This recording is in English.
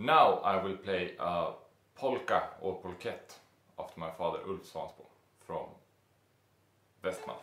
Now I will play a polka or polkette after my father Ulf Svansbo from Westman.